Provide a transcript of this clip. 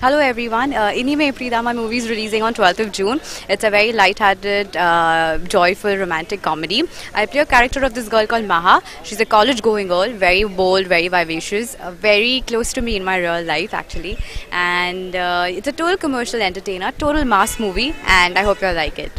Hello everyone. Uh, Inimey movie is releasing on 12th of June. It's a very light-hearted, uh, joyful, romantic comedy. I play a character of this girl called Maha. She's a college-going girl, very bold, very vivacious, uh, very close to me in my real life actually. And uh, it's a total commercial entertainer, total mass movie, and I hope you'll like it.